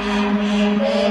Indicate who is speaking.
Speaker 1: me, me, me.